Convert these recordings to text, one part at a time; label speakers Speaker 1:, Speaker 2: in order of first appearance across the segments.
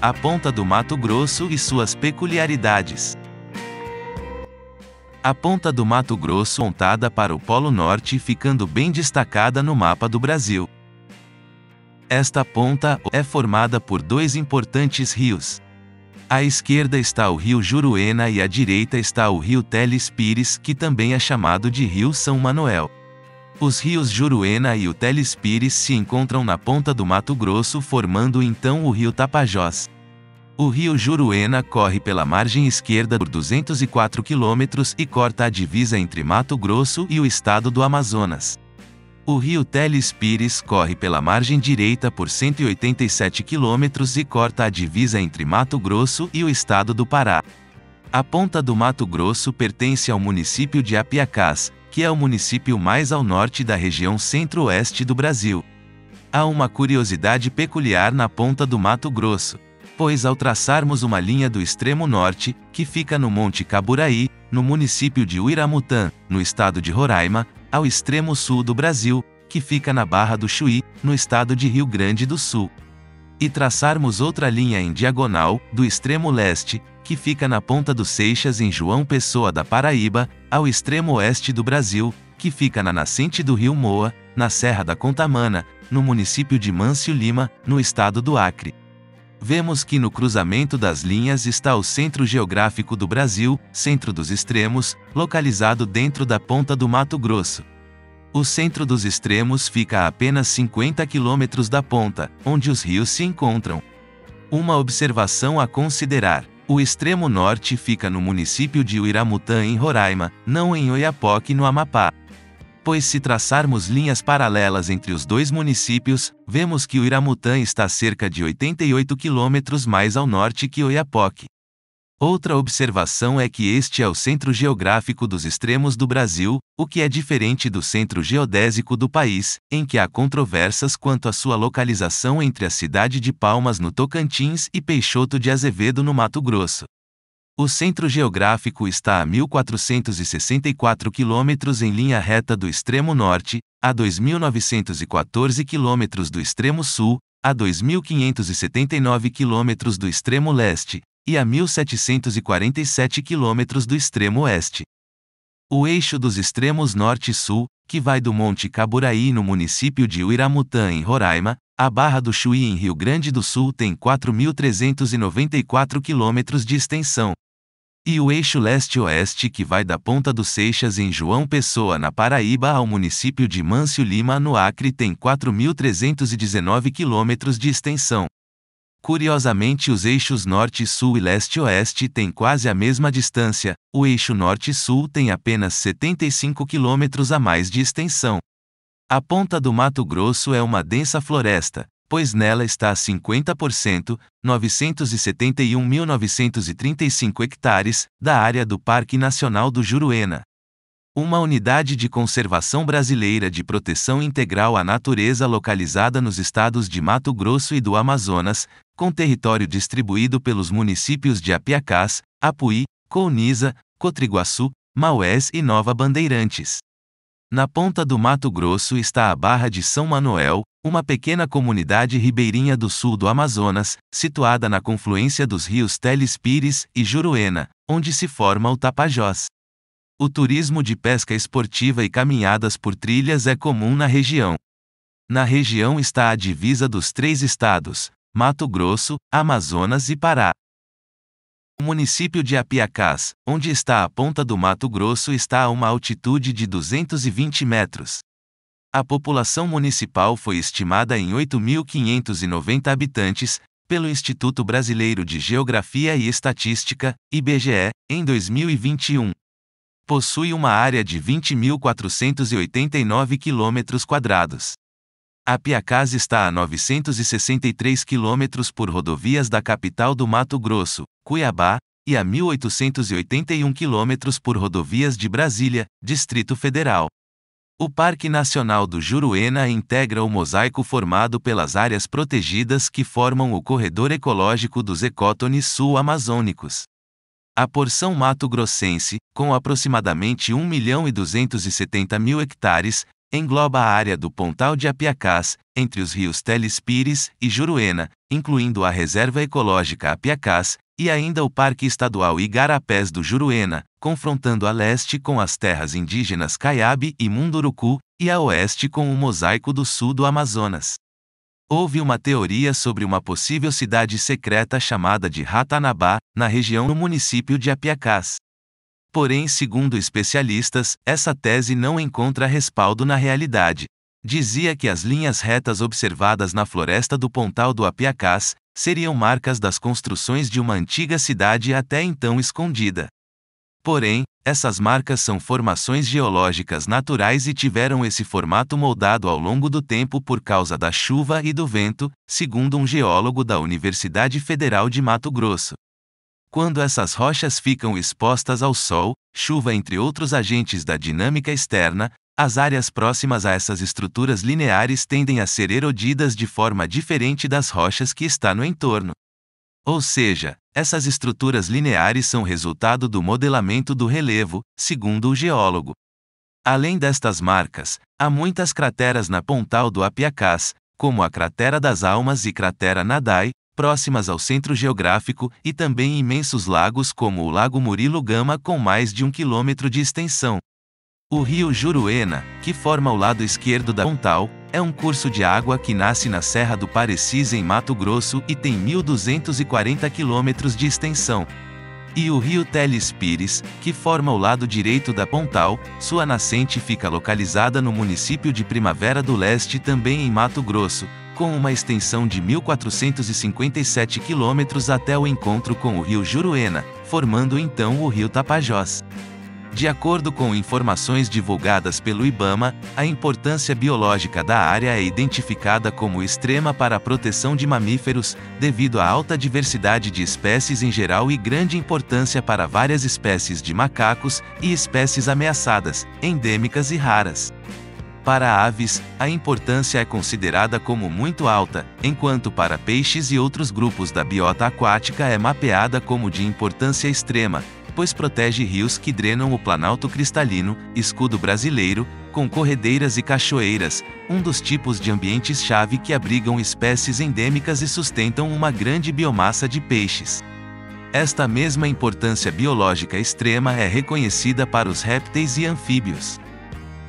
Speaker 1: A ponta do Mato Grosso e suas peculiaridades. A ponta do Mato Grosso montada para o Polo Norte ficando bem destacada no mapa do Brasil. Esta ponta é formada por dois importantes rios. À esquerda está o rio Juruena e à direita está o rio Teles Pires, que também é chamado de rio São Manuel. Os rios Juruena e o Teles Pires se encontram na ponta do Mato Grosso formando então o rio Tapajós. O rio Juruena corre pela margem esquerda por 204 quilômetros e corta a divisa entre Mato Grosso e o estado do Amazonas. O rio Teles Pires corre pela margem direita por 187 quilômetros e corta a divisa entre Mato Grosso e o estado do Pará. A ponta do Mato Grosso pertence ao município de Apiacás, que é o município mais ao norte da região centro-oeste do Brasil. Há uma curiosidade peculiar na ponta do Mato Grosso pois ao traçarmos uma linha do extremo norte, que fica no Monte Caburaí, no município de Uiramutã, no estado de Roraima, ao extremo sul do Brasil, que fica na Barra do Chuí, no estado de Rio Grande do Sul. E traçarmos outra linha em diagonal, do extremo leste, que fica na Ponta dos Seixas em João Pessoa da Paraíba, ao extremo oeste do Brasil, que fica na nascente do rio Moa, na Serra da Contamana, no município de Mâncio Lima, no estado do Acre vemos que no cruzamento das linhas está o centro geográfico do Brasil, centro dos extremos, localizado dentro da ponta do Mato Grosso. O centro dos extremos fica a apenas 50 quilômetros da ponta, onde os rios se encontram. Uma observação a considerar: o extremo norte fica no município de Uiramutã, em Roraima, não em Oiapoque, no Amapá pois se traçarmos linhas paralelas entre os dois municípios, vemos que o Iramutã está cerca de 88 quilômetros mais ao norte que Oiapoque. Outra observação é que este é o centro geográfico dos extremos do Brasil, o que é diferente do centro geodésico do país, em que há controvérsias quanto à sua localização entre a cidade de Palmas no Tocantins e Peixoto de Azevedo no Mato Grosso. O centro geográfico está a 1.464 quilômetros em linha reta do extremo norte, a 2.914 quilômetros do extremo sul, a 2.579 quilômetros do extremo leste, e a 1.747 quilômetros do extremo oeste. O eixo dos extremos norte e sul, que vai do Monte Caburaí no município de Uiramutã em Roraima, a Barra do Chuí em Rio Grande do Sul tem 4.394 quilômetros de extensão, e o eixo leste-oeste que vai da Ponta dos Seixas em João Pessoa, na Paraíba, ao município de Mâncio Lima, no Acre, tem 4.319 quilômetros de extensão. Curiosamente, os eixos norte-sul e leste-oeste têm quase a mesma distância, o eixo norte-sul tem apenas 75 quilômetros a mais de extensão. A ponta do Mato Grosso é uma densa floresta, pois nela está 50%, 971.935 hectares, da área do Parque Nacional do Juruena. Uma unidade de conservação brasileira de proteção integral à natureza localizada nos estados de Mato Grosso e do Amazonas, com território distribuído pelos municípios de Apiacás, Apuí, Couniza, Cotriguaçu, Maués e Nova Bandeirantes. Na ponta do Mato Grosso está a Barra de São Manuel, uma pequena comunidade ribeirinha do sul do Amazonas, situada na confluência dos rios Teles Pires e Juruena, onde se forma o Tapajós. O turismo de pesca esportiva e caminhadas por trilhas é comum na região. Na região está a divisa dos três estados, Mato Grosso, Amazonas e Pará. O município de Apiacás, onde está a ponta do Mato Grosso, está a uma altitude de 220 metros. A população municipal foi estimada em 8.590 habitantes, pelo Instituto Brasileiro de Geografia e Estatística, IBGE, em 2021. Possui uma área de 20.489 km. Apiacás está a 963 km por rodovias da capital do Mato Grosso, Cuiabá, e a 1.881 km por rodovias de Brasília, Distrito Federal. O Parque Nacional do Juruena integra o mosaico formado pelas áreas protegidas que formam o corredor ecológico dos ecótones sul-amazônicos. A porção mato-grossense, com aproximadamente 1 milhão e 270 mil hectares, engloba a área do Pontal de Apiacás, entre os rios Telespires e Juruena, incluindo a Reserva Ecológica Apiacás, e ainda o Parque Estadual Igarapés do Juruena, confrontando a leste com as terras indígenas Caiabe e Munduruku, e a oeste com o Mosaico do Sul do Amazonas. Houve uma teoria sobre uma possível cidade secreta chamada de Ratanabá, na região do município de Apiacás. Porém, segundo especialistas, essa tese não encontra respaldo na realidade. Dizia que as linhas retas observadas na floresta do Pontal do Apiacás seriam marcas das construções de uma antiga cidade até então escondida. Porém, essas marcas são formações geológicas naturais e tiveram esse formato moldado ao longo do tempo por causa da chuva e do vento, segundo um geólogo da Universidade Federal de Mato Grosso. Quando essas rochas ficam expostas ao sol, chuva, entre outros agentes da dinâmica externa, as áreas próximas a essas estruturas lineares tendem a ser erodidas de forma diferente das rochas que está no entorno. Ou seja, essas estruturas lineares são resultado do modelamento do relevo, segundo o geólogo. Além destas marcas, há muitas crateras na pontal do Apiacás, como a Cratera das Almas e Cratera Nadai, próximas ao centro geográfico, e também imensos lagos como o Lago Murilo Gama com mais de um quilômetro de extensão. O rio Juruena, que forma o lado esquerdo da Pontal, é um curso de água que nasce na Serra do Parecis em Mato Grosso e tem 1.240 quilômetros de extensão. E o rio Teles Pires, que forma o lado direito da Pontal, sua nascente fica localizada no município de Primavera do Leste também em Mato Grosso, com uma extensão de 1.457 quilômetros até o encontro com o rio Juruena, formando então o rio Tapajós. De acordo com informações divulgadas pelo IBAMA, a importância biológica da área é identificada como extrema para a proteção de mamíferos, devido à alta diversidade de espécies em geral e grande importância para várias espécies de macacos e espécies ameaçadas, endêmicas e raras. Para aves, a importância é considerada como muito alta, enquanto para peixes e outros grupos da biota aquática é mapeada como de importância extrema, pois protege rios que drenam o Planalto Cristalino, escudo brasileiro, com corredeiras e cachoeiras, um dos tipos de ambientes-chave que abrigam espécies endêmicas e sustentam uma grande biomassa de peixes. Esta mesma importância biológica extrema é reconhecida para os répteis e anfíbios.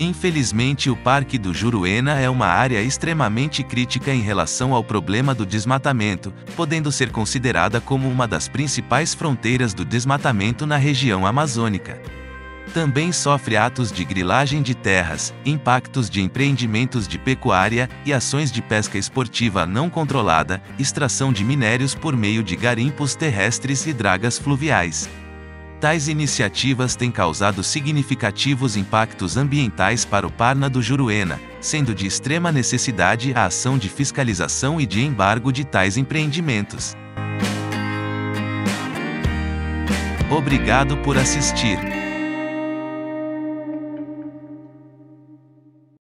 Speaker 1: Infelizmente, o Parque do Juruena é uma área extremamente crítica em relação ao problema do desmatamento, podendo ser considerada como uma das principais fronteiras do desmatamento na região amazônica. Também sofre atos de grilagem de terras, impactos de empreendimentos de pecuária e ações de pesca esportiva não controlada, extração de minérios por meio de garimpos terrestres e dragas fluviais. Tais iniciativas têm causado significativos impactos ambientais para o Parna do Juruena, sendo de extrema necessidade a ação de fiscalização e de embargo de tais empreendimentos. Obrigado por assistir.